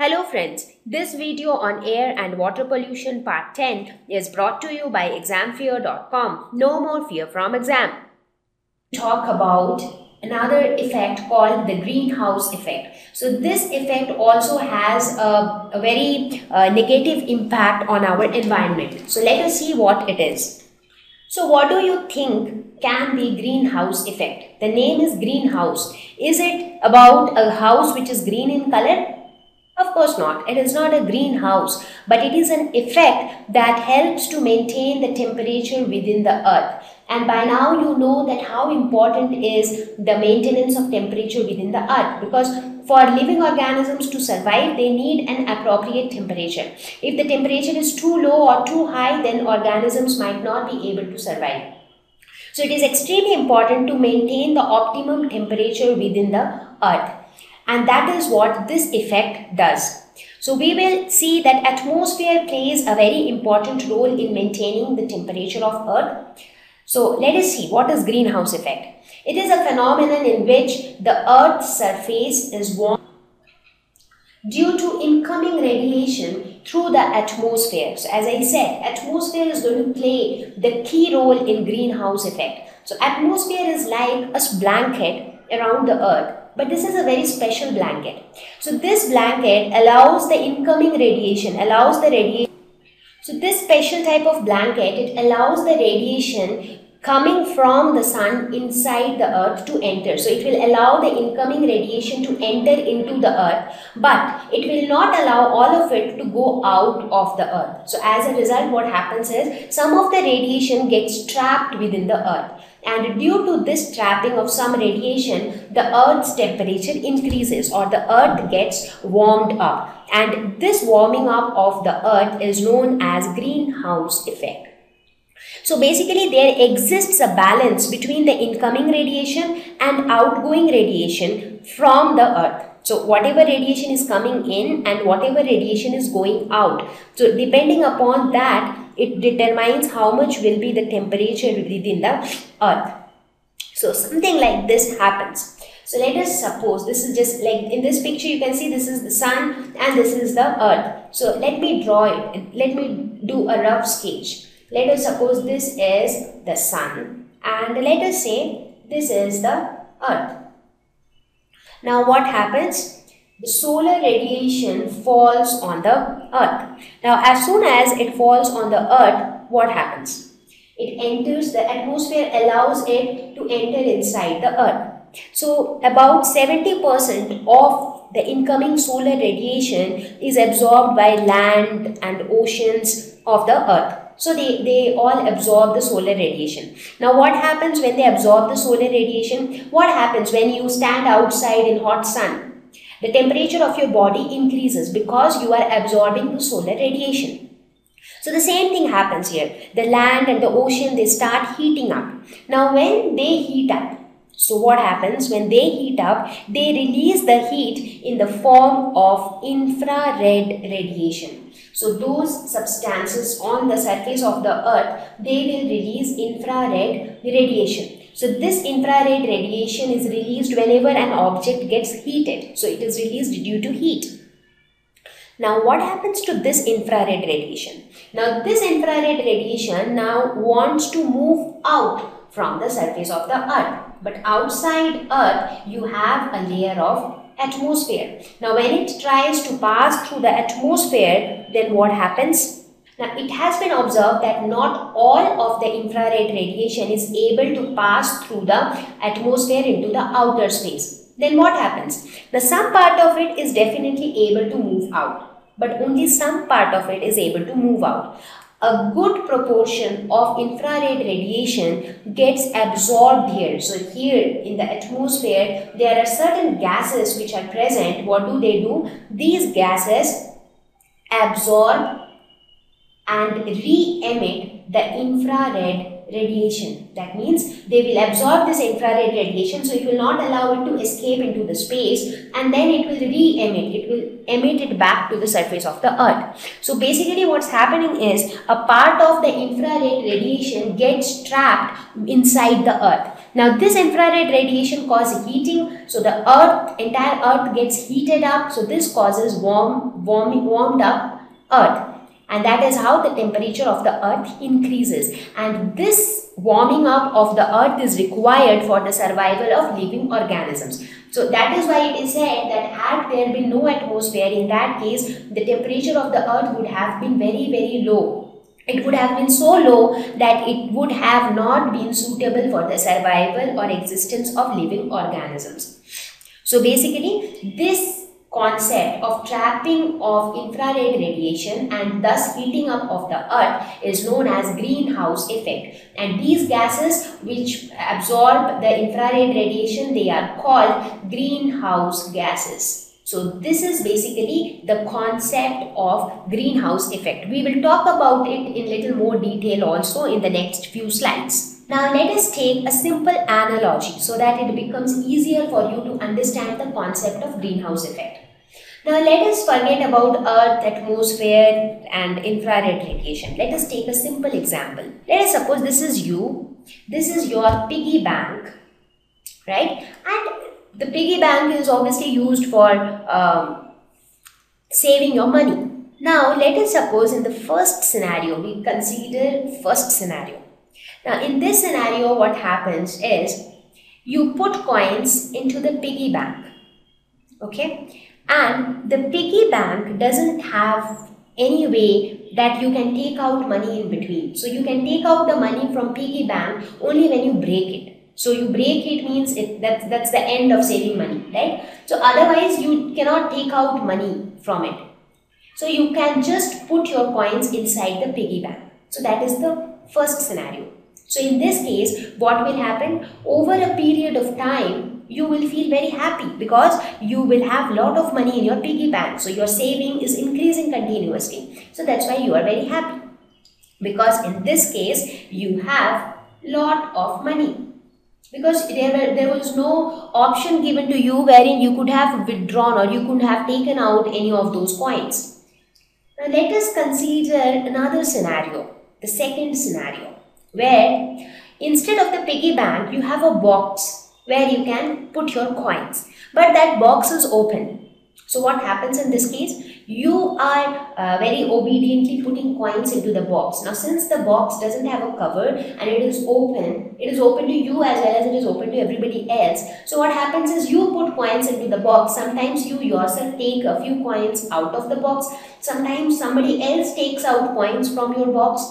Hello friends, this video on air and water pollution part 10 is brought to you by examfear.com. No more fear from exam. Talk about another effect called the greenhouse effect. So this effect also has a, a very uh, negative impact on our environment. So let us see what it is. So what do you think can be greenhouse effect? The name is greenhouse. Is it about a house which is green in color? Of course not. It is not a greenhouse, but it is an effect that helps to maintain the temperature within the earth. And by now you know that how important is the maintenance of temperature within the earth because for living organisms to survive they need an appropriate temperature. If the temperature is too low or too high then organisms might not be able to survive. So it is extremely important to maintain the optimum temperature within the earth and that is what this effect does. So we will see that atmosphere plays a very important role in maintaining the temperature of earth. So let us see what is greenhouse effect. It is a phenomenon in which the earth's surface is warm due to incoming radiation through the atmosphere. So as I said, atmosphere is going to play the key role in greenhouse effect. So atmosphere is like a blanket around the earth but this is a very special blanket. So this blanket allows the incoming radiation, allows the radiation. So this special type of blanket, it allows the radiation coming from the sun inside the earth to enter. So it will allow the incoming radiation to enter into the earth, but it will not allow all of it to go out of the earth. So as a result, what happens is some of the radiation gets trapped within the earth and due to this trapping of some radiation, the earth's temperature increases or the earth gets warmed up. And this warming up of the earth is known as greenhouse effect. So basically there exists a balance between the incoming radiation and outgoing radiation from the earth. So whatever radiation is coming in and whatever radiation is going out. So depending upon that, it determines how much will be the temperature within the earth. So something like this happens. So let us suppose this is just like in this picture you can see this is the sun and this is the earth. So let me draw it. Let me do a rough sketch. Let us suppose this is the sun and let us say this is the earth. Now what happens? The solar radiation falls on the earth. Now as soon as it falls on the earth, what happens? It enters the atmosphere, allows it to enter inside the earth. So about 70% of the incoming solar radiation is absorbed by land and oceans of the earth. So they, they all absorb the solar radiation. Now what happens when they absorb the solar radiation? What happens when you stand outside in hot sun? The temperature of your body increases because you are absorbing the solar radiation. So the same thing happens here. The land and the ocean, they start heating up. Now when they heat up, so what happens when they heat up, they release the heat in the form of infrared radiation. So those substances on the surface of the earth, they will release infrared radiation. So this infrared radiation is released whenever an object gets heated. So it is released due to heat. Now what happens to this infrared radiation? Now this infrared radiation now wants to move out from the surface of the earth. But outside earth you have a layer of atmosphere. Now when it tries to pass through the atmosphere then what happens? Now, it has been observed that not all of the infrared radiation is able to pass through the atmosphere into the outer space. Then what happens? The some part of it is definitely able to move out, but only some part of it is able to move out. A good proportion of infrared radiation gets absorbed here. So here in the atmosphere, there are certain gases which are present. What do they do? These gases absorb and re-emit the infrared radiation. That means they will absorb this infrared radiation so it will not allow it to escape into the space and then it will re-emit. It will emit it back to the surface of the earth. So basically what's happening is a part of the infrared radiation gets trapped inside the earth Now this infrared radiation causes heating. So the earth, entire earth gets heated up. So this causes warm, warm, warmed up earth. And that is how the temperature of the earth increases. And this warming up of the earth is required for the survival of living organisms. So that is why it is said that had there been no atmosphere, in that case, the temperature of the earth would have been very, very low it would have been so low that it would have not been suitable for the survival or existence of living organisms. So basically this concept of trapping of infrared radiation and thus heating up of the earth is known as greenhouse effect and these gases which absorb the infrared radiation they are called greenhouse gases. So this is basically the concept of greenhouse effect. We will talk about it in little more detail also in the next few slides. Now let us take a simple analogy so that it becomes easier for you to understand the concept of greenhouse effect. Now let us forget about earth, atmosphere and infrared radiation. Let us take a simple example. Let us suppose this is you, this is your piggy bank, right? And the piggy bank is obviously used for um, saving your money. Now, let us suppose in the first scenario, we consider first scenario. Now, in this scenario, what happens is you put coins into the piggy bank. Okay. And the piggy bank doesn't have any way that you can take out money in between. So you can take out the money from piggy bank only when you break it. So you break it means it that's that's the end of saving money, right? So otherwise you cannot take out money from it. So you can just put your coins inside the piggy bank. So that is the first scenario. So in this case, what will happen? Over a period of time, you will feel very happy because you will have lot of money in your piggy bank. So your saving is increasing continuously. So that's why you are very happy. Because in this case, you have lot of money because there were, there was no option given to you wherein you could have withdrawn or you could have taken out any of those coins. Now let us consider another scenario, the second scenario, where instead of the piggy bank, you have a box where you can put your coins, but that box is open. So what happens in this case? You are uh, very obediently putting coins into the box. Now since the box doesn't have a cover and it is open, it is open to you as well as it is open to everybody else. So what happens is you put coins into the box. Sometimes you yourself take a few coins out of the box. Sometimes somebody else takes out coins from your box.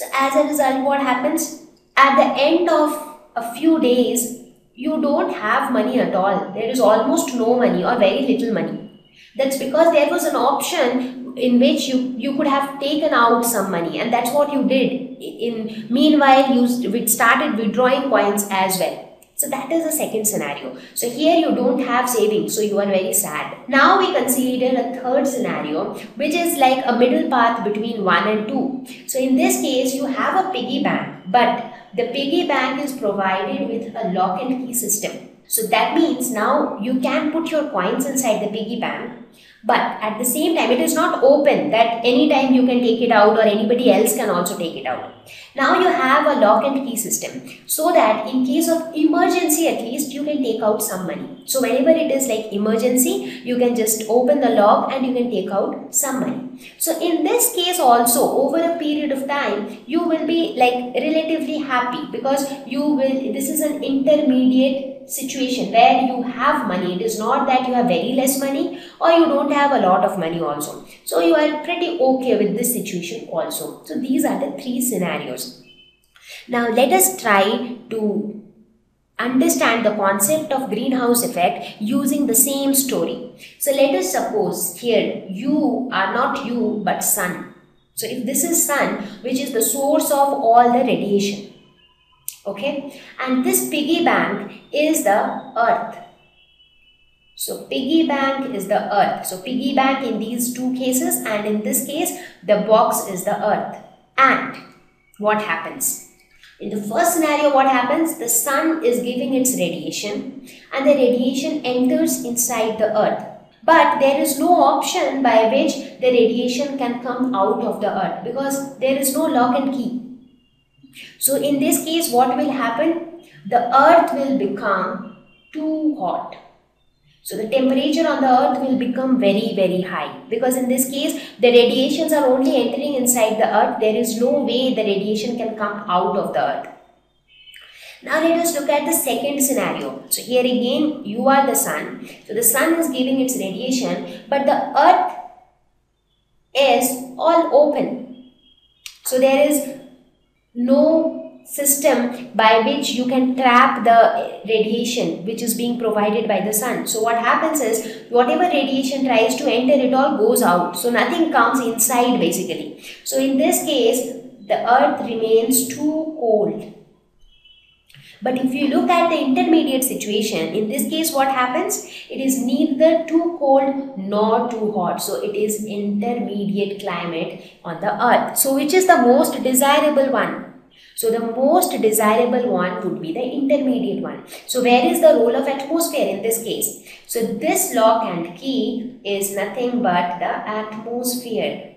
So as a result, what happens? At the end of a few days, you don't have money at all. There is almost no money or very little money. That's because there was an option in which you, you could have taken out some money and that's what you did. In Meanwhile, you started withdrawing coins as well. So that is the second scenario. So here you don't have savings, so you are very sad. Now we consider a third scenario, which is like a middle path between 1 and 2. So in this case, you have a piggy bank, but the piggy bank is provided with a lock and key system. So that means now you can put your coins inside the piggy bank but at the same time it is not open that anytime you can take it out or anybody else can also take it out. Now you have a lock and key system so that in case of emergency at least you can take out some money. So whenever it is like emergency you can just open the lock and you can take out some money. So in this case also over a period of time you will be like relatively happy because you will this is an intermediate situation where you have money. It is not that you have very less money or you don't have a lot of money also. So you are pretty okay with this situation also. So these are the three scenarios. Now let us try to understand the concept of greenhouse effect using the same story. So let us suppose here you are not you but sun. So if this is sun which is the source of all the radiation okay? And this piggy bank is the earth. So piggy bank is the earth. So piggy bank in these two cases and in this case the box is the earth. And what happens? In the first scenario what happens? The sun is giving its radiation and the radiation enters inside the earth. But there is no option by which the radiation can come out of the earth because there is no lock and key so in this case, what will happen? the earth will become too hot. So the temperature on the earth will become very very high because in this case the radiations are only entering inside the earth. There is no way the radiation can come out of the earth. Now let us look at the second scenario. So here again you are the sun. So the sun is giving its radiation but the earth is all open. So there is no system by which you can trap the radiation which is being provided by the sun. So what happens is whatever radiation tries to enter it all goes out. So nothing comes inside basically. So in this case the earth remains too cold. But if you look at the intermediate situation, in this case what happens? It is neither too cold nor too hot. So it is intermediate climate on the earth. So which is the most desirable one? So the most desirable one would be the intermediate one. So where is the role of atmosphere in this case? So this lock and key is nothing but the atmosphere.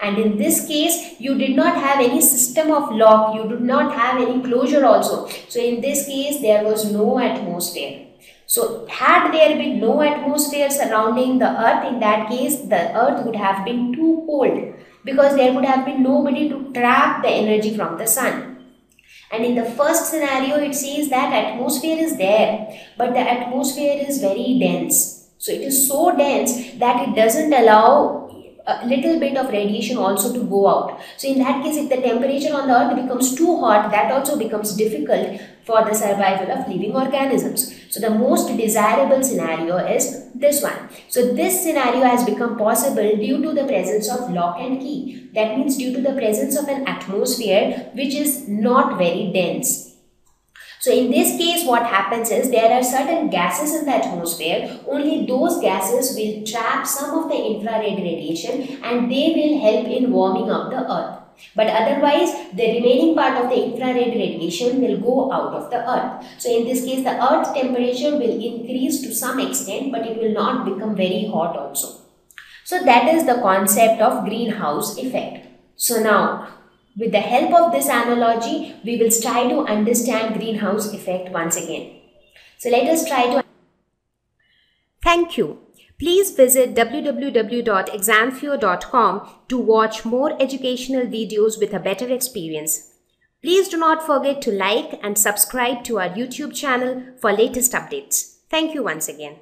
And in this case, you did not have any system of lock. You did not have any closure also. So in this case, there was no atmosphere. So had there been no atmosphere surrounding the earth, in that case, the earth would have been too cold because there would have been nobody to trap the energy from the sun. And in the first scenario, it says that atmosphere is there, but the atmosphere is very dense. So it is so dense that it doesn't allow a little bit of radiation also to go out. So in that case, if the temperature on the earth becomes too hot, that also becomes difficult for the survival of living organisms. So the most desirable scenario is this one. So this scenario has become possible due to the presence of lock and key. That means due to the presence of an atmosphere which is not very dense. So in this case what happens is there are certain gases in the atmosphere only those gases will trap some of the infrared radiation and they will help in warming up the earth. But otherwise the remaining part of the infrared radiation will go out of the earth. So in this case the earth temperature will increase to some extent but it will not become very hot also. So that is the concept of greenhouse effect. So now with the help of this analogy, we will try to understand greenhouse effect once again. So let us try to. Thank you. Please visit www.examfear.com to watch more educational videos with a better experience. Please do not forget to like and subscribe to our YouTube channel for latest updates. Thank you once again.